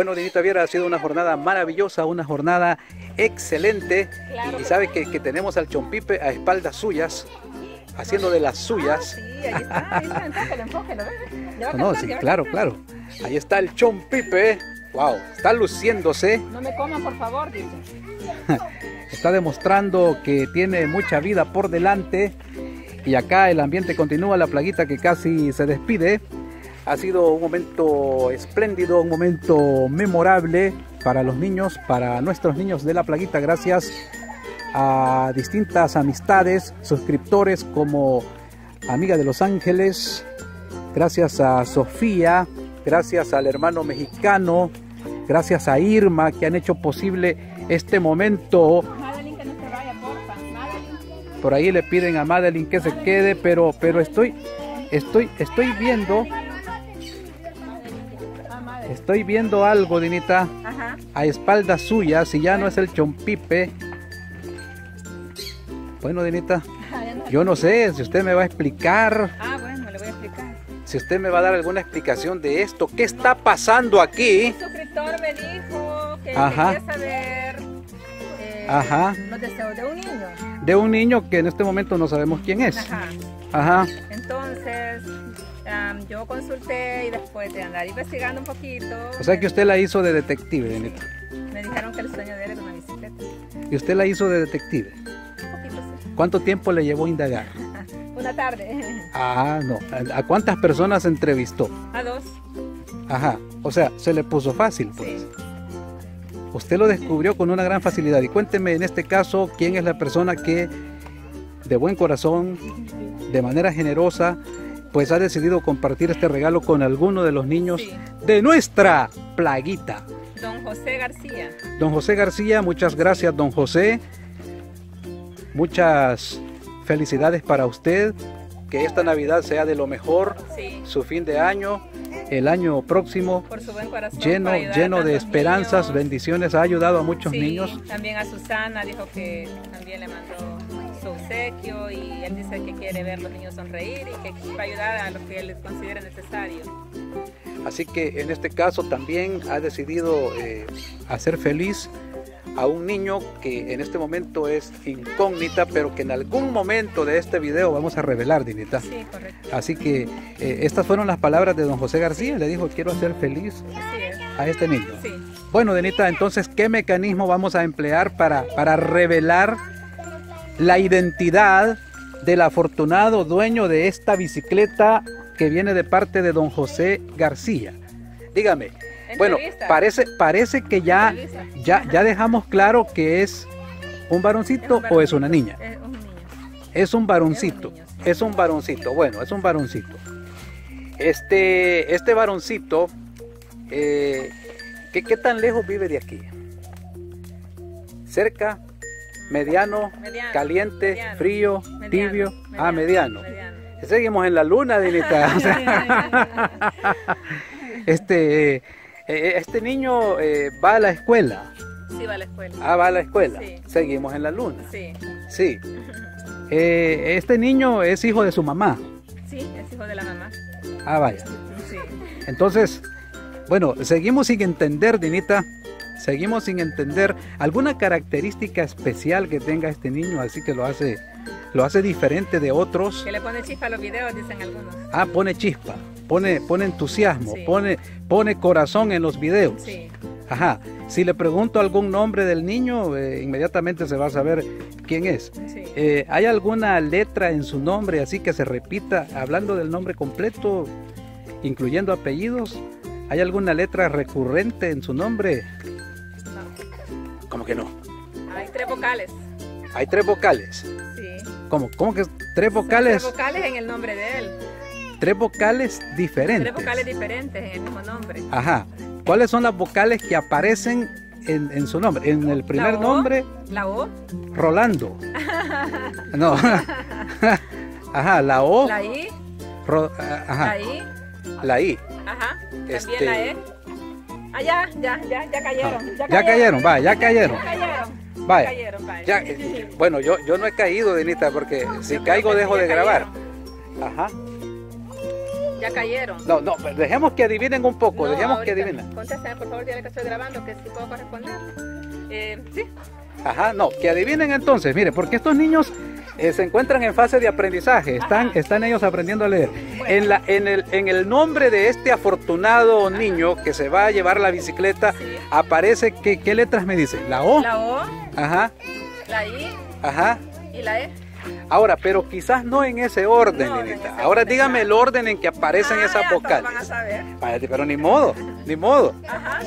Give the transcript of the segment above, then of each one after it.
Bueno, Dinita Viera, ha sido una jornada maravillosa, una jornada excelente. Claro y que sabe que, que tenemos al Chompipe a espaldas suyas, haciendo de las suyas. Ah, sí, ahí está, No, sí, claro, claro. Ahí está el Chompipe. Wow, está luciéndose, No me coman, por favor, dice. está demostrando que tiene mucha vida por delante. Y acá el ambiente continúa, la plaguita que casi se despide. Ha sido un momento espléndido, un momento memorable para los niños, para nuestros niños de la plaguita, gracias a distintas amistades, suscriptores como Amiga de Los Ángeles, gracias a Sofía, gracias al hermano mexicano, gracias a Irma que han hecho posible este momento. Madeline, que no se vaya, porfa. Madeline. Por ahí le piden a Madeline que se quede, pero, pero estoy, estoy, estoy viendo. Estoy viendo algo, Dinita, Ajá. a espaldas suyas, y ya no es el chompipe. Bueno, Dinita, Ah, yo no sé si usted me va a explicar, Ah, bueno, le voy a explicar. si usted me va a dar alguna explicación de esto, ¿qué está pasando aquí? Un suscriptor me dijo que Ajá. quería saber eh, Ajá. los deseos de un niño. De un niño que en este momento no sabemos quién es. Ajá. Ajá. Entonces, am, yo consulté y después de andar investigando un poquito, O sea que usted la hizo de detective, Dinita. me dijeron que el sueño de él era una bicicleta. Y usted la hizo de detective. Un poquito sí. ¿Cuánto tiempo le llevó a indagar? Una tarde. Ah, no. ¿A a cuántas personas entrevistó? A dos. Ajá. O sea, se le puso fácil, pues. Sí. Usted lo descubrió con una gran facilidad. Y cuénteme en este caso quién es la persona que de buen corazón, de manera generosa, pues ha decidido compartir este regalo con alguno de los niños Sí. de nuestra plaguita. Don José García. Don José García, muchas gracias, don José. Muchas felicidades para usted. Que esta Navidad sea de lo mejor, Sí. su fin de año, el año próximo, Por su buen corazón. lleno, lleno de esperanzas, niños. bendiciones. Ha ayudado a muchos Sí, niños. También a Susana dijo que también le mandó obsequio y él dice que quiere ver los niños sonreír y que va a ayudar a lo que él considere necesario. Así que en este caso también ha decidido eh, hacer feliz a un niño que en este momento es incógnita, pero que en algún momento de este video vamos a revelar, Dinita. Sí, correcto. Así que eh, estas fueron las palabras de don José García. Le dijo, quiero hacer feliz es. a este niño. Sí. Bueno, Denita, entonces, ¿qué mecanismo vamos a emplear para, para revelar la identidad del afortunado dueño de esta bicicleta que viene de parte de don José García? Dígame, bueno, parece, parece que ya, ya, ya dejamos claro que es un varoncito Es un o es una niña. Es un niño. Es un varoncito. Es un niño, sí. Es un varoncito. Bueno, es un varoncito. Este, este varoncito, eh, ¿qué, qué tan lejos vive de aquí? ¿Cerca? ¿Mediano? Mediano, ¿Caliente? mediano, ¿Frío? mediano, ¿Tibio? ah, mediano. Seguimos en la luna, Dinita. O sea, este, eh, eh, este niño eh, va a la escuela. Sí, va a la escuela. Ah, va a la escuela. Sí. Seguimos en la luna. Sí. Sí. Eh, este niño es hijo de su mamá. Sí, es hijo de la mamá. Ah, vaya. Sí. Entonces, bueno, seguimos sin entender, Dinita. Seguimos sin entender alguna característica especial que tenga este niño, así que lo hace, lo hace diferente de otros. Que le pone chispa a los videos, dicen algunos. Ah, pone chispa, pone, pone entusiasmo, Sí. pone, pone corazón en los videos. Sí. Ajá. Si le pregunto algún nombre del niño, eh, inmediatamente se va a saber quién es. Sí. Eh, ¿Hay alguna letra en su nombre así que se repita, hablando del nombre completo, incluyendo apellidos? ¿Hay alguna letra recurrente en su nombre? No. ¿Cómo que no? Hay tres vocales. Hay tres vocales. Sí. ¿Cómo? ¿Cómo que tres Son vocales? Tres vocales en el nombre de él. Tres vocales diferentes. Tres vocales diferentes en el mismo nombre. Ajá. ¿Cuáles son las vocales que aparecen en, en su nombre? En el primer La O. nombre, La O, Rolando. No. Ajá, la O. la I, Ro- ajá, la I, la I. ajá. También Este- la E. Ah, ya, ya, ya, ya cayeron. Ah, Ya cayeron, va, ya cayeron. Ya cayeron. Vaya. cayeron, vaya. Ya, eh, bueno, yo, yo no he caído, Denita, porque si Yo caigo dejo de ya grabar. Ajá. Ya cayeron. No, no, dejemos que adivinen un poco, No, dejemos que adivinen. Contéstame, por favor, ya que estoy grabando, que sí puedo corresponder. Eh, sí. Ajá, no, que adivinen entonces, mire, porque estos niños eh, se encuentran en fase de aprendizaje, están, Ajá. están ellos aprendiendo a leer. En, la, en, el, en el nombre de este afortunado niño que se va a llevar la bicicleta, Sí. aparece, que, ¿qué letras me dice? La O, La O, ajá, la I ajá. y la E. Ahora, pero quizás no en ese orden, No, en Ninita. ese Ahora orden, dígame el orden en que aparecen Ah, esas vocales. van a saber. Pero ni modo, ni modo. Ajá.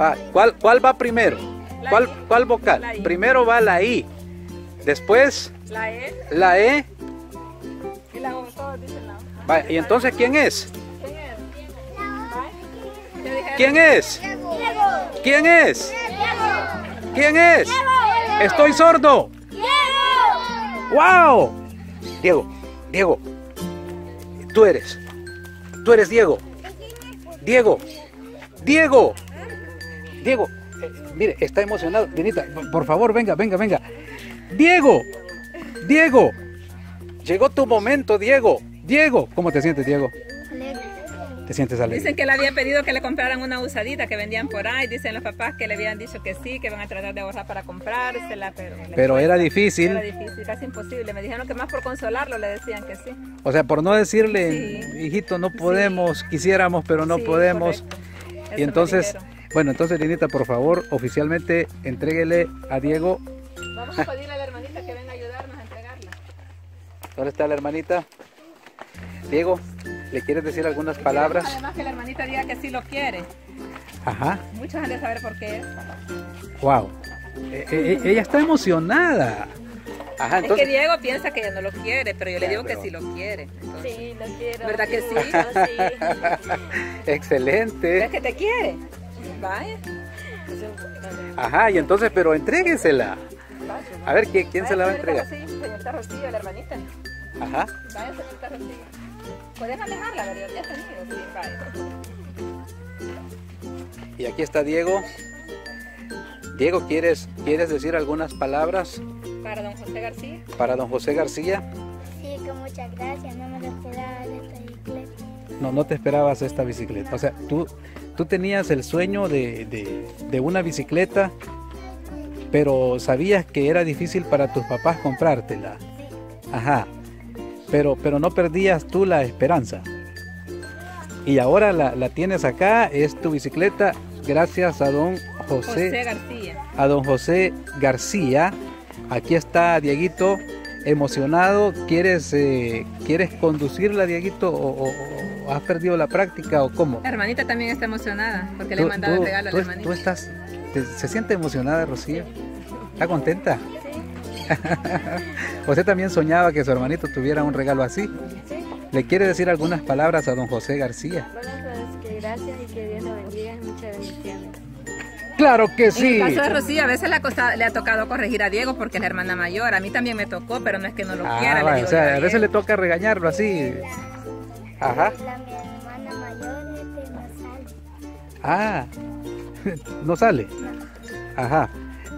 Va, ¿Cuál, ¿Cuál va primero? La ¿Cuál, I. ¿Cuál vocal? Primero va la I, después La E la E. y la O. Todos dicen la O. ¿Y entonces quién es? ¿Quién es? ¿Quién es? ¿Quién es? ¿Quién es? Estoy sordo. ¡Wow! Diego, Diego, tú eres. Tú eres Diego. Diego, Diego, Diego. eh, mire, está emocionado. Dinita, por favor, venga, venga, venga. Diego, Diego. Llegó tu momento, Diego. Diego, ¿cómo te sientes, Diego? ¿Te sientes alegre? Dicen que le había pedido que le compraran una usadita que vendían por ahí. Dicen los papás que le habían dicho que sí, que van a tratar de ahorrar para comprársela, pero... Pero era difícil. Era difícil, casi imposible. Me dijeron que más por consolarlo le decían que sí. O sea, por no decirle, Sí. hijito, no podemos, quisiéramos, pero no Sí, podemos. Y entonces, bueno, entonces, Linita, por favor, oficialmente entréguele a Diego. Vamos a pedirle a la hermanita que venga a ayudarnos a entregarla. ¿Dónde está la hermanita? Diego, ¿le quieres decir algunas palabras? Además que la hermanita diga que sí lo quiere. Ajá, Muchos han de saber por qué es. wow. Eh, eh, ella está emocionada. Ajá, Es que entonces. Diego piensa que ella no lo quiere, pero yo le digo que sí lo quiere. Entonces, Sí, lo quiero. ¿Verdad que sí? sí. Excelente. ¿Ves que te quiere? Vaya. Ajá, y entonces, pero entréguesela. A ver, ¿quién, quién se la va a entregar? Rocío, señorita Rocío, la hermanita. Ajá. Vaya, señorita Rocío. Puedes manejarla, ¿verdad? Ya has tenido, sí, vaya. Y aquí está Diego. Diego, ¿quieres, ¿quieres decir algunas palabras Para don José García. para don José García? Sí, que muchas gracias. No me lo esperaba de esta bicicleta. No, no te esperabas esta bicicleta. O sea, tú, tú tenías el sueño de, de- de una bicicleta, pero sabías que era difícil para tus papás comprártela. Ajá. Pero, pero no perdías tú la esperanza. Y ahora la, la tienes acá, es tu bicicleta, gracias a don José José, García. a don José García. Aquí está Dieguito, emocionado. ¿Quieres, eh, ¿quieres conducirla, Dieguito? O, o- o has perdido la práctica o cómo? La hermanita también está emocionada porque le he mandado el regalo a la hermanita. tú estás, te- ¿Se siente emocionada, Rocío? ¿Está contenta? Usted también soñaba que su hermanito tuviera un regalo así. Sí. ¿Le quiere decir algunas palabras a don José García? Bueno, pues que gracias y que Dios lo bendiga. y Muchas bendiciones. ¡Claro que En sí! el caso de Rocío, a veces le ha, costado- le ha tocado corregir a Diego porque es la hermana mayor. A mí también me tocó, pero no es que no lo Ah, quiera. le vaya, digo o sea, a veces le toca regañarlo así. Ajá. La mi hermana mayor este no sale. Ah, no sale. Ajá.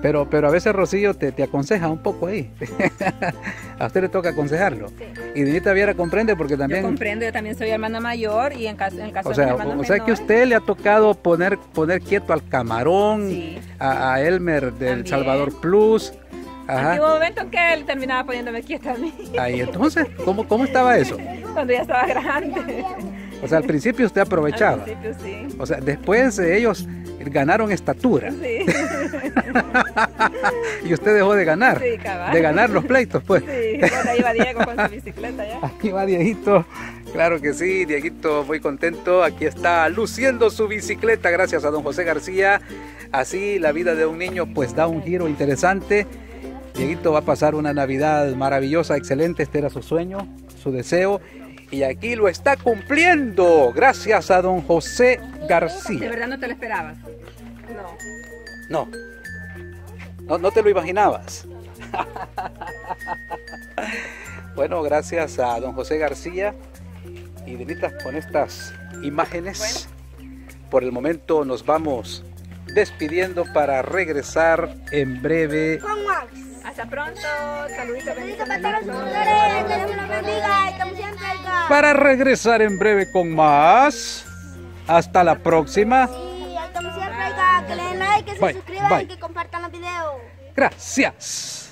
Pero, pero a veces Rocío te, te aconseja un poco ahí. a usted le toca aconsejarlo. Y Dinita Viera comprende porque Yo también... comprendo, yo también soy hermana mayor y en, caso, en el caso O de sea, mi hermano o sea que menor, usted le ha tocado poner, poner quieto al camarón, Sí. a, a Elmer del También. Salvador Plus. Ajá. hubo un momento en que él terminaba poniéndome quieta a mí, Ahí, entonces, ¿cómo, ¿cómo estaba eso? cuando ya estaba grande. O sea, al principio usted aprovechaba. Al principio sí. O sea, después ellos ganaron estatura Sí, y usted dejó de ganar. sí, cabal. De ganar los pleitos, pues. Sí, bueno, ahí va Diego con su bicicleta ya. Aquí va Dieguito. Claro que sí, Dieguito, muy contento. Aquí está luciendo su bicicleta gracias a don José García. Así la vida de un niño pues da un giro interesante. Dieguito va a pasar una Navidad maravillosa, excelente. Este era su sueño, su deseo. Y aquí lo está cumpliendo gracias a don José ¿De verdad no te lo esperabas? No. No, no, no te lo imaginabas. bueno, gracias a don José García. Y Denita, con estas imágenes, por el momento nos vamos despidiendo para regresar en breve. Con Max. Hasta pronto, saluditos, acá. para regresar en breve con más. Hasta la próxima. Y como siempre, que le den like, que se suscriban y que compartan los videos. Gracias.